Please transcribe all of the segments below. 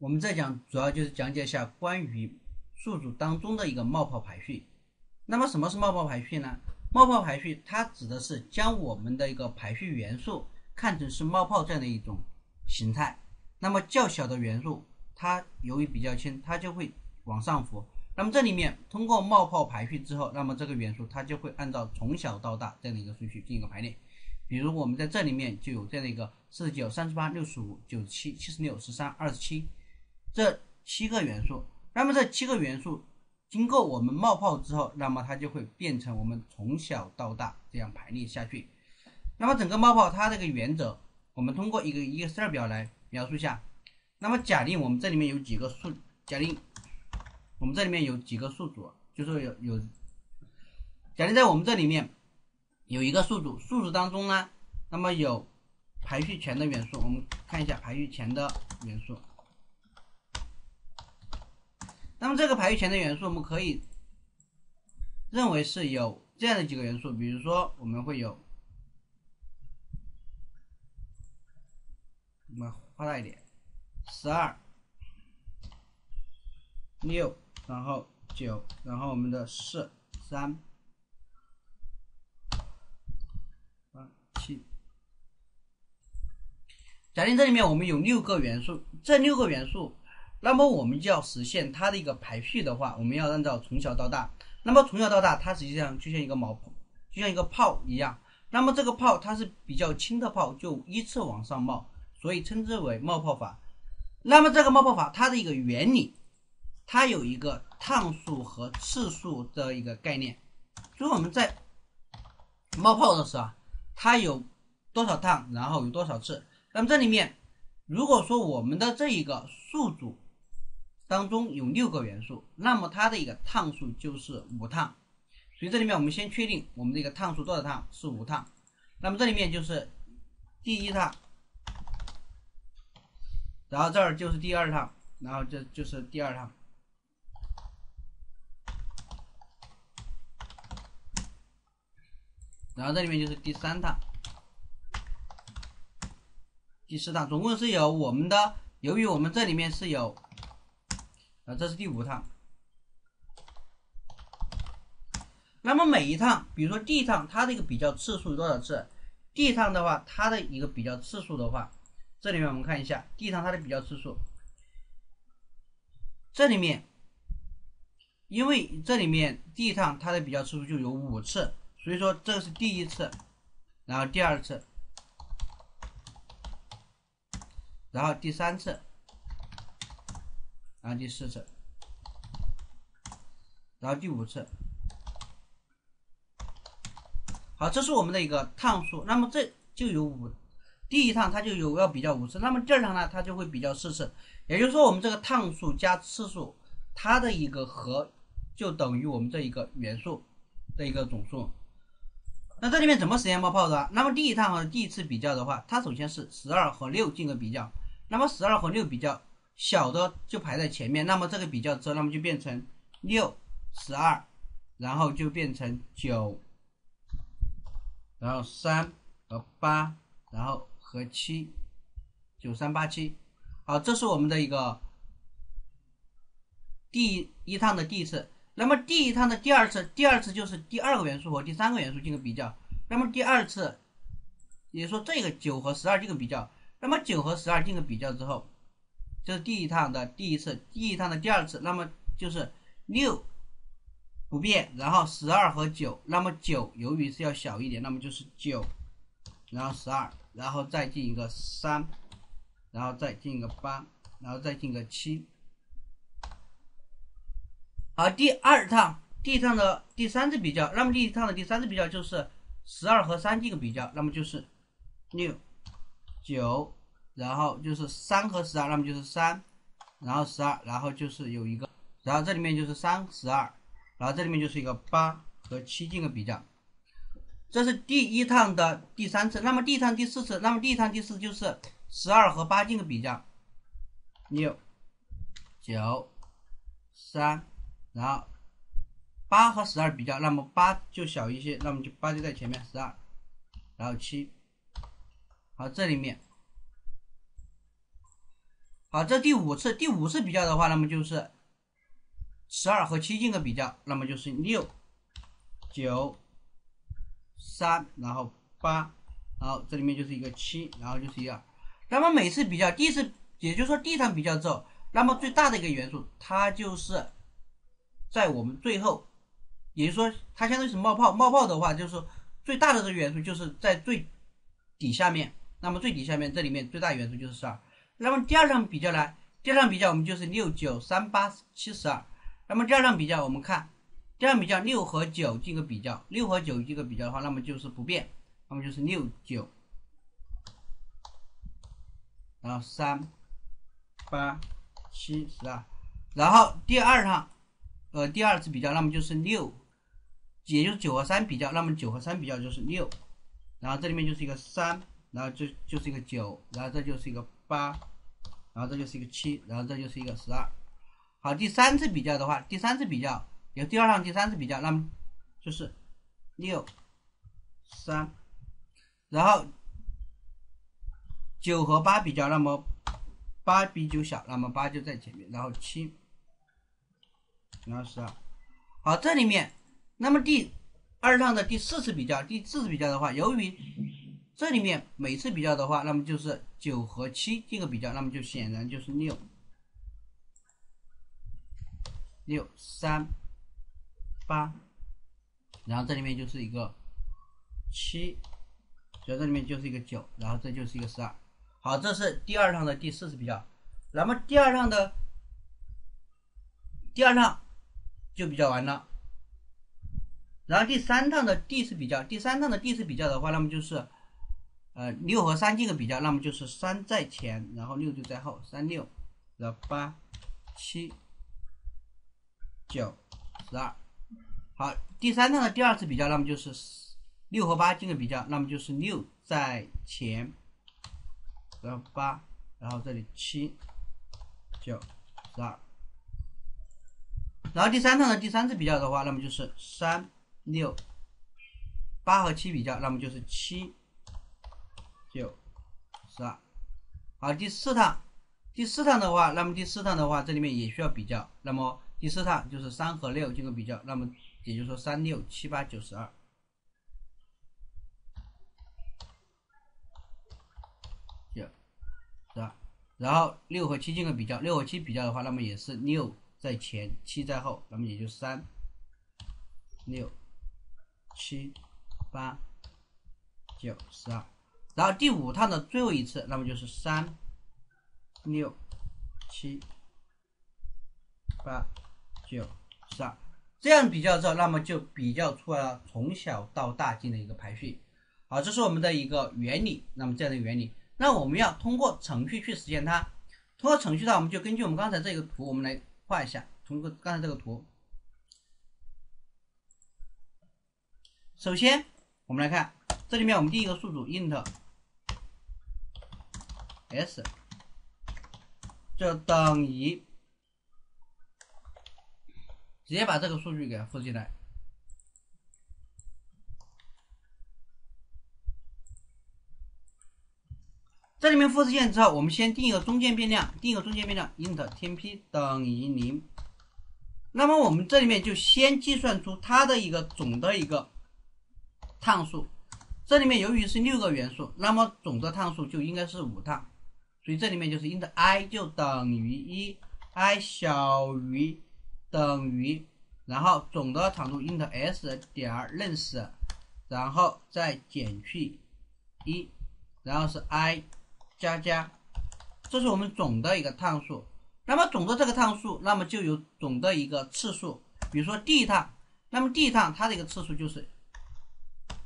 我们再讲主要就是讲解一下关于数组当中的一个冒泡排序。那么什么是冒泡排序呢？冒泡排序它指的是将我们的一个排序元素看成是冒泡这样的一种形态。那么较小的元素，它由于比较轻，它就会往上浮。那么这里面通过冒泡排序之后，那么这个元素它就会按照从小到大这样的一个顺序进行一个排列。比如我们在这里面就有这样的一个四十九、三十八、六十五、九十七、七十六、十三、二十七这七个元素。那么这七个元素经过我们冒泡之后，那么它就会变成我们从小到大这样排列下去。那么整个冒泡它这个原则，我们通过一个 Excel 表来描述一下。那么假定我们这里面有几个数，假定我们这里面有几个数组，就是有有，假定在我们这里面。有一个数组，数组当中呢，那么有排序前的元素，我们看一下排序前的元素。那么这个排序前的元素，我们可以认为是有这样的几个元素，比如说我们会有，我们画大一点，十二、六，然后九，然后我们的四、三。八、七假定这里面我们有六个元素，这六个元素，那么我们就要实现它的一个排序的话，我们要按照从小到大。那么从小到大，它实际上就像一个毛，就像一个泡一样。那么这个泡它是比较轻的泡，就依次往上冒，所以称之为冒泡法。那么这个冒泡法它的一个原理，它有一个趟数和次数的一个概念，就是我们在冒泡的时候啊，它有多少趟，然后有多少次。那么这里面，如果说我们的这一个数组当中有六个元素，那么它的一个趟数就是五趟。所以这里面我们先确定我们的一个趟数多少趟是五趟。那么这里面就是第一趟，然后这儿就是第二趟，然后这就是第二趟，然后这里面就是第三趟。第四趟总共是有我们的，由于我们这里面是有，啊，这是第五趟。那么每一趟，比如说第一趟，它的一个比较次数有多少次？第一趟的话，它的一个比较次数的话，这里面我们看一下，第一趟它的比较次数，这里面，因为这里面第一趟它的比较次数就有五次，所以说这个是第一次，然后第二次。然后第三次，然后第四次，然后第五次，好，这是我们的一个趟数。那么这就有五，第一趟它就有要比较五次，那么第二趟呢，它就会比较四次。也就是说，我们这个趟数加次数，它的一个和就等于我们这一个元素的一个总数。那这里面怎么实现冒泡的？那么第一趟和第一次比较的话，它首先是十二和六进行比较。那么十二和六比较小的就排在前面，那么这个比较之后，那么就变成六十二，然后就变成九，然后三和八，然后和七，九三八七，好，这是我们的一个第一趟的第一次。那么第一趟的第二次，第二次就是第二个元素和第三个元素进行比较。那么第二次，也说这个九和十二进行比较。那么九和十二进行比较之后，这是第一趟的第一次，第一趟的第二次，那么就是六不变，然后十二和九，那么九由于是要小一点，那么就是九，然后十二，然后再进一个三，然后再进一个八，然后再进个七。好，第二趟，第一趟的第三次比较，那么第一趟的第三次比较就是十二和三进行比较，那么就是六。九，然后就是三和十二，那么就是三，然后十二，然后就是有一个，然后这里面就是三十二，然后这里面就是一个八和七进行比较，这是第一趟的第三次，那么第一趟第四次，那么第一趟第四次就是十二和八进行比较，六，九，三，然后八和十二比较，那么八就小一些，那么就八就在前面，十二，然后七。好，这里面好，这第五次，第五次比较的话，那么就是十二和七进行比较，那么就是六九三，然后八，然后这里面就是一个七，然后就是一二。那么每次比较，第一次，也就是说第一场比较之后，那么最大的一个元素，它就是在我们最后，也就是说它相当于是冒泡，冒泡的话就是最大的这个元素就是在最底下面，那么最底下面这里面最大元素就是十二。那么第二场比较呢？第二场比较我们就是六九三八七十二。那么第二场比较我们看，第二场比较六和九进个比较，六和九进个比较的话，那么就是不变，那么就是六九，然后三八七十二。然后第二场，呃，第二次比较，那么就是六，也就是九和三比较，那么九和三比较就是六，然后这里面就是一个三，然后这就是一个九，然后这就是一个八。然后这就是一个七，然后这就是一个十二。好，第三次比较的话，第三次比较有第二趟第三次比较，那么就是六三，然后九和八比较，那么八比九小，那么八就在前面，然后七，然后十二。好，这里面，那么第二趟的第四次比较，第四次比较的话，由于这里面每次比较的话，那么就是九和七这个比较，那么就显然就是六六三八，然后这里面就是一个七，所以这里面就是一个九，然后这就是一个十二。好，这是第二趟的第四次比较，那么第二趟的第二趟就比较完了，然后第三趟的第一次比较，第三趟的第一次比较的话，那么就是。呃，六和三进个比较，那么就是三在前，然后六就在后，三六，然后八七九十二。好，第三趟的第二次比较，那么就是六和八进个比较，那么就是六在前，然后八，然后这里七九十二。然后第三趟的第三次比较的话，那么就是三六八和七比较，那么就是七。九十二，好，第四趟，第四趟的话，那么第四趟的话，这里面也需要比较，那么第四趟就是三和六进行比较，那么也就是说三六七八九十二，九十二，然后六和七进行比较，六和七比较的话，那么也是六在前，七在后，那么也就三六七八九十二。然后第五趟的最后一次，那么就是三六七八九十二，这样比较之后，那么就比较出来了从小到大进的一个排序。好，这是我们的一个原理。那么这样的原理，那我们要通过程序去实现它。通过程序呢，我们就根据我们刚才这个图，我们来画一下。通过刚才这个图，首先我们来看这里面，我们第一个数组 int。S 就等于直接把这个数据给它复制进来。这里面复制线之后，我们先定一个中间变量，定一个中间变量 int 天 p 等于零。那么我们这里面就先计算出它的一个总的一个趟数。这里面由于是六个元素，那么总的趟数就应该是五趟。所以这里面就是 int i 就等于一，i 小于等于，然后总的长度 int s 点 lens 然后再减去一，然后是 i 加加，这是我们总的一个趟数。那么总的这个趟数，那么就有总的一个次数。比如说第一趟，那么第一趟它的一个次数就是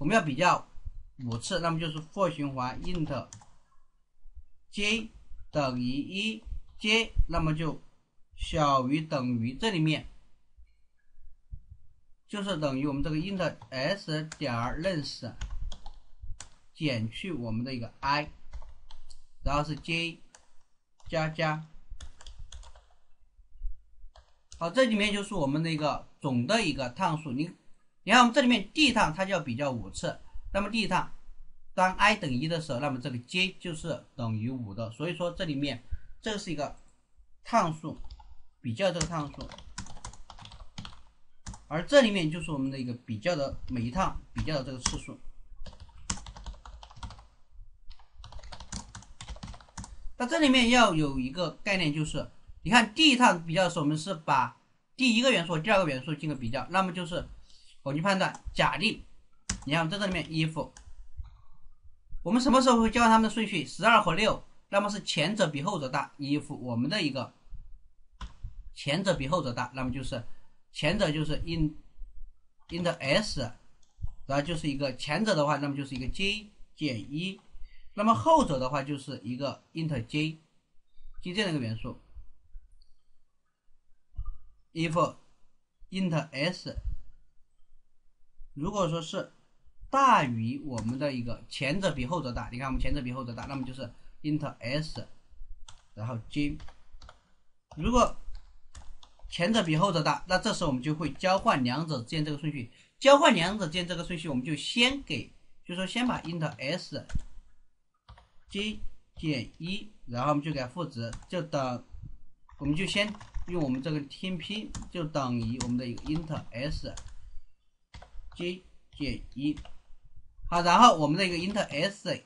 我们要比较五次，那么就是 for 循环 int。J 等于一，j 那么就小于等于这里面就是等于我们这个 int s 点 length 减去我们的一个 i，然后是 j 加加，好，这里面就是我们的一个总的一个趟数。你你看我们这里面第一趟它就要比较五次，那么第一趟。当 i 等于一的时候，那么这个 j 就是等于五的，所以说这里面这是一个趟数，比较这个趟数，而这里面就是我们的一个比较的每一趟比较的这个次数。那这里面要有一个概念，就是你看第一趟比较的时候，我们是把第一个元素、第二个元素进行比较，那么就是我去判断，假定你看在这里面 if 我们什么时候会交换它们的顺序？十二和六，那么是前者比后者大。if 我们的一个前者比后者大，那么就是前者就是 in int s，然后就是一个前者的话，那么就是一个 j 减一，那么后者的话就是一个 int j，就这样的一个元素。if int s 如果说是大于我们的一个前者比后者大，你看我们前者比后者大，那么就是 int s，然后 j。如果前者比后者大，那这时候我们就会交换两者之间这个顺序。交换两者之间这个顺序，我们就先给，就说先把 int s j 减一，然后我们就给它赋值，就等，我们就先用我们这个天拼，就等于我们的一个 int s j 减一。好，然后我们的一个 int s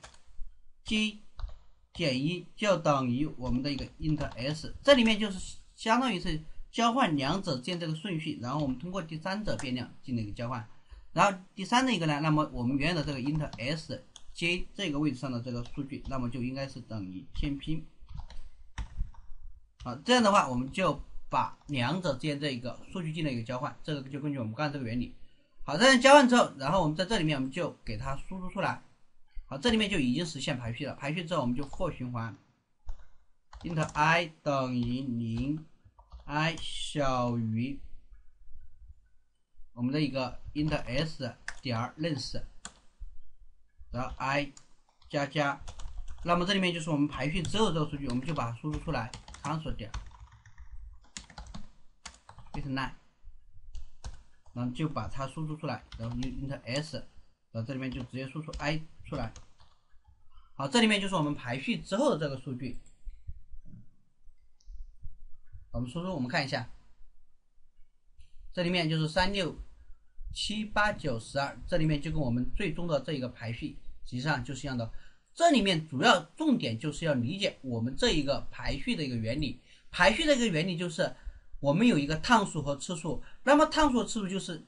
j 减一就等于我们的一个 int s，这里面就是相当于是交换两者间这个顺序，然后我们通过第三者变量进行一个交换，然后第三的一个呢，那么我们原有的这个 int s j 这个位置上的这个数据，那么就应该是等于先拼。好，这样的话我们就把两者间这一个数据进行一个交换，这个就根据我们刚才这个原理。好，这样交换之后，然后我们在这里面我们就给它输出出来。好，这里面就已经实现排序了。排序之后，我们就 for 循环，int i 等于零，i 小于我们的一个 int s 点 lens 然后 i 加加，那么这里面就是我们排序之后这个数据，我们就把它输出出来，console 点 is nine。然后就把它输出出来，然后用 int s，然后这里面就直接输出 i 出来。好，这里面就是我们排序之后的这个数据。我们输出，我们看一下，这里面就是三六七八九十二，这里面就跟我们最终的这一个排序实际上就是一样的。这里面主要重点就是要理解我们这一个排序的一个原理。排序的一个原理就是。我们有一个趟数和次数，那么趟数次数就是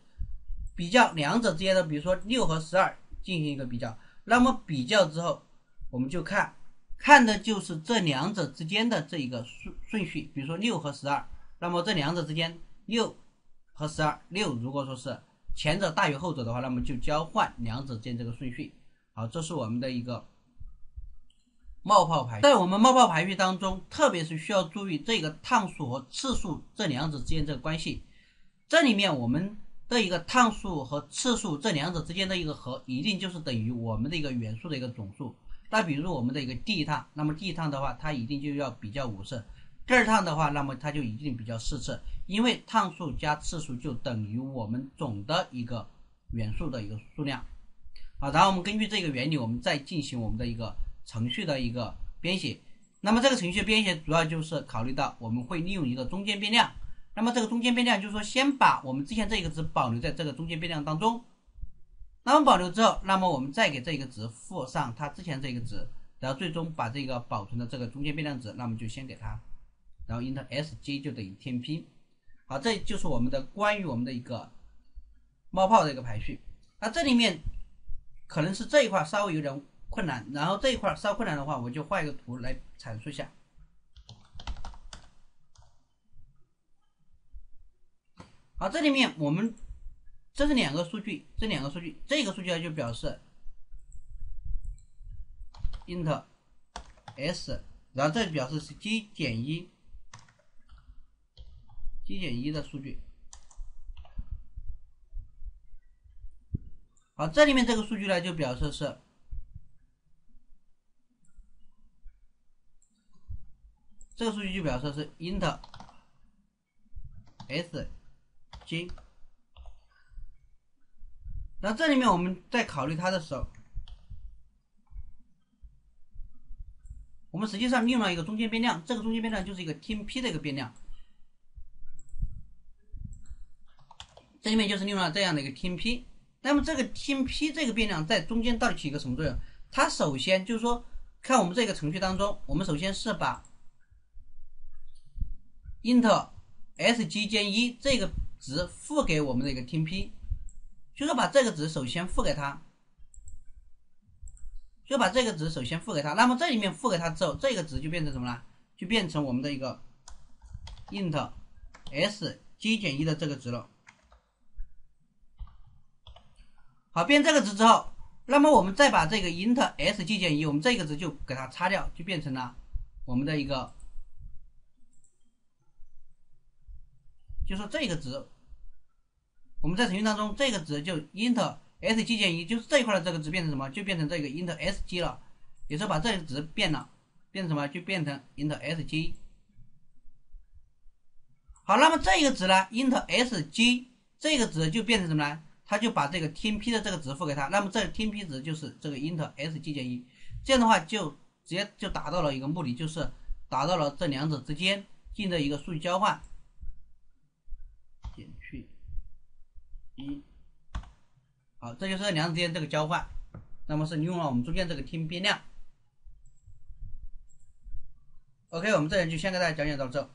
比较两者之间的，比如说六和十二进行一个比较，那么比较之后，我们就看看的就是这两者之间的这一个顺顺序，比如说六和十二，那么这两者之间六和十二，六如果说是前者大于后者的话，那么就交换两者之间这个顺序。好，这是我们的一个。冒泡排在我们冒泡排序当中，特别是需要注意这个趟数和次数这两者之间这个关系。这里面我们的一个趟数和次数这两者之间的一个和，一定就是等于我们的一个元素的一个总数。那比如我们的一个第一趟，那么第一趟的话，它一定就要比较五次；第二趟的话，那么它就一定比较四次，因为趟数加次数就等于我们总的一个元素的一个数量。好，然后我们根据这个原理，我们再进行我们的一个。程序的一个编写，那么这个程序编写主要就是考虑到我们会利用一个中间变量，那么这个中间变量就是说先把我们之前这个值保留在这个中间变量当中，那么保留之后，那么我们再给这个值赋上它之前这个值，然后最终把这个保存的这个中间变量值，那么就先给它，然后 int s j 就等于天拼，好，这就是我们的关于我们的一个冒泡的一个排序，那这里面可能是这一块稍微有点。困难，然后这一块稍困难的话，我就画一个图来阐述一下。好，这里面我们这是两个数据，这两个数据，这个数据呢就表示 int s，然后这表示是 j 减一，j 减一的数据。好，这里面这个数据呢就表示是。这个数据就表示是 int s j，那这里面我们在考虑它的时候，我们实际上利用了一个中间变量，这个中间变量就是一个 TMP 的一个变量。这里面就是利用了这样的一个 TMP。那么这个 TMP 这个变量在中间到底起一个什么作用？它首先就是说，看我们这个程序当中，我们首先是把 int sg 减一这个值赋给我们的一个 TMP，就是把这个值首先赋给它，就把这个值首先赋给它。那么这里面赋给它之后，这个值就变成什么呢？就变成我们的一个 int sg 减一的这个值了。好，变这个值之后，那么我们再把这个 int sg 减一，我们这个值就给它擦掉，就变成了我们的一个，就是这个值。我们在程序当中，这个值就 int sg 减一，就是这一块的这个值变成什么？就变成这个 int sg 了，也是把这个值变了，变成什么？就变成 int sg。好，那么这个值呢？int sg 这个值就变成什么呢？他就把这个 TMP 的这个值赋给他，那么这 TMP 值就是这个 int sg 减一，这样的话就直接就达到了一个目的，就是达到了这两者之间进的一个数据交换。减去一，好，这就是两者之间这个交换，那么是利用了我们中间这个天变量。OK，我们这里就先给大家讲解到这。